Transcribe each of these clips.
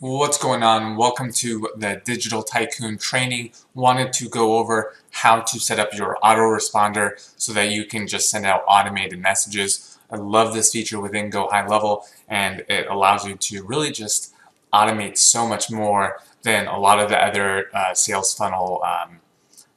What's going on? Welcome to the Digital Tycoon training. Wanted to go over how to set up your autoresponder so that you can just send out automated messages. I love this feature within Go High Level and it allows you to really just automate so much more than a lot of the other uh, sales funnel um,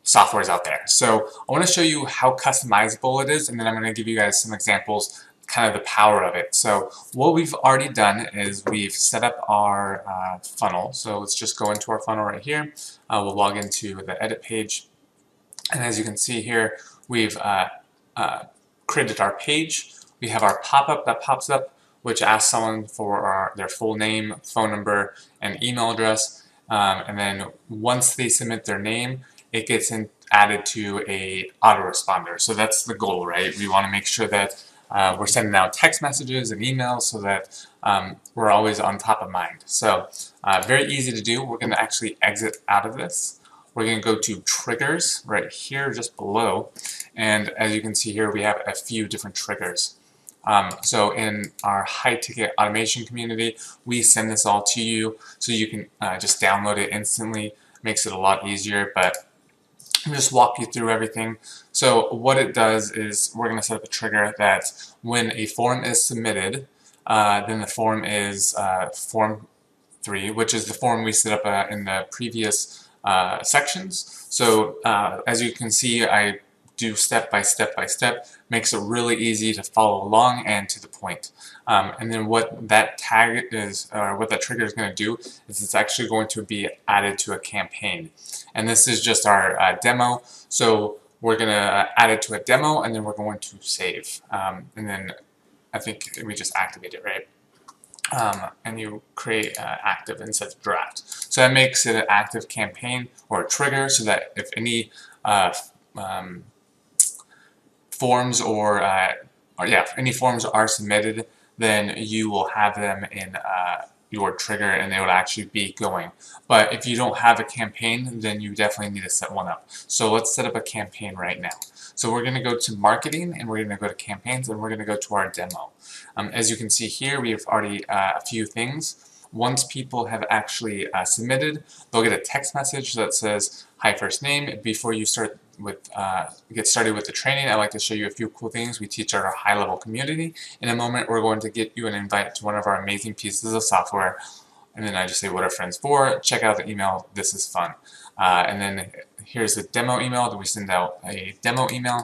softwares out there. So I want to show you how customizable it is and then I'm going to give you guys some examples kind of the power of it. So what we've already done is we've set up our uh, funnel. So let's just go into our funnel right here. Uh, we'll log into the edit page. And as you can see here, we've uh, uh created our page. We have our pop-up that pops up, which asks someone for our, their full name, phone number, and email address. Um, and then once they submit their name, it gets in, added to a autoresponder. So that's the goal, right? We want to make sure that uh, we're sending out text messages and emails so that um, we're always on top of mind. So uh, very easy to do. We're going to actually exit out of this. We're going to go to triggers right here just below. And as you can see here, we have a few different triggers. Um, so in our high ticket automation community, we send this all to you so you can uh, just download it instantly. Makes it a lot easier, but just walk you through everything. So what it does is we're going to set up a trigger that when a form is submitted, uh, then the form is uh, form 3, which is the form we set up uh, in the previous uh, sections. So uh, as you can see, I do step by step by step, makes it really easy to follow along and to the point. Um, and then what that tag is, or what that trigger is going to do, is it's actually going to be added to a campaign. And this is just our uh, demo, so we're going to add it to a demo, and then we're going to save. Um, and then I think we just activate it, right? Um, and you create uh, active instead of draft. So that makes it an active campaign or a trigger so that if any uh, um, forms or, uh, or yeah, any forms are submitted, then you will have them in uh, your trigger and they would actually be going. But if you don't have a campaign, then you definitely need to set one up. So let's set up a campaign right now. So we're going to go to marketing and we're going to go to campaigns and we're going to go to our demo. Um, as you can see here, we have already uh, a few things. Once people have actually uh, submitted, they'll get a text message that says, hi first name. Before you start with uh, get started with the training, I'd like to show you a few cool things we teach our high-level community. In a moment, we're going to get you an invite to one of our amazing pieces of software. And then I just say, what are friends for? Check out the email. This is fun. Uh, and then here's the demo email that we send out a demo email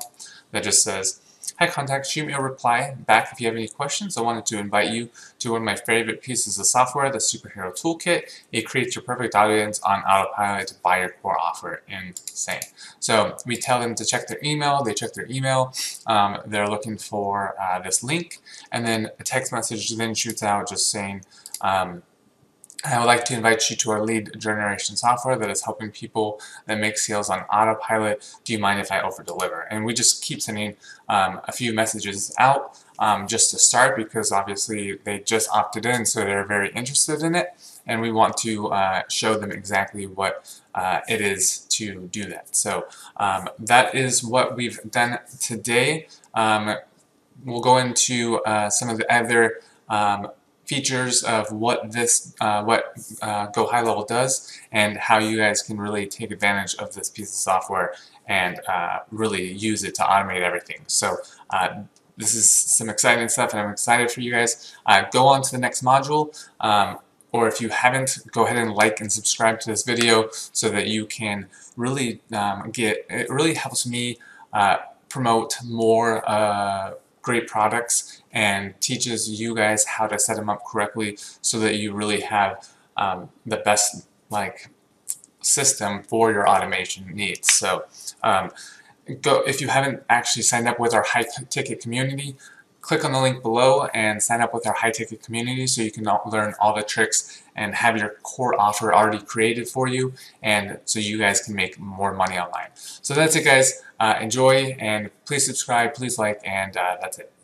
that just says, Hi contact, shoot me a reply back if you have any questions. I wanted to invite you to one of my favorite pieces of software, the Superhero Toolkit. It creates your perfect audience on autopilot to buy your core offer. Insane. So we tell them to check their email, they check their email, um, they're looking for uh, this link, and then a text message then shoots out just saying, um, I would like to invite you to our lead generation software that is helping people that make sales on autopilot. Do you mind if I over deliver? And we just keep sending um, a few messages out um, just to start because obviously they just opted in so they're very interested in it and we want to uh, show them exactly what uh, it is to do that. So um, that is what we've done today. Um, we'll go into uh, some of the other um, features of what this, uh, what uh, Go High Level does and how you guys can really take advantage of this piece of software and uh, really use it to automate everything. So uh, this is some exciting stuff and I'm excited for you guys. Uh, go on to the next module. Um, or if you haven't, go ahead and like and subscribe to this video so that you can really um, get, it really helps me uh, promote more great products and teaches you guys how to set them up correctly so that you really have um, the best like system for your automation needs. So um, go if you haven't actually signed up with our high ticket community, click on the link below and sign up with our high ticket community so you can learn all the tricks and have your core offer already created for you and so you guys can make more money online. So that's it guys. Uh, enjoy and please subscribe, please like, and uh, that's it.